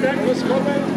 Dank fürs Kommen.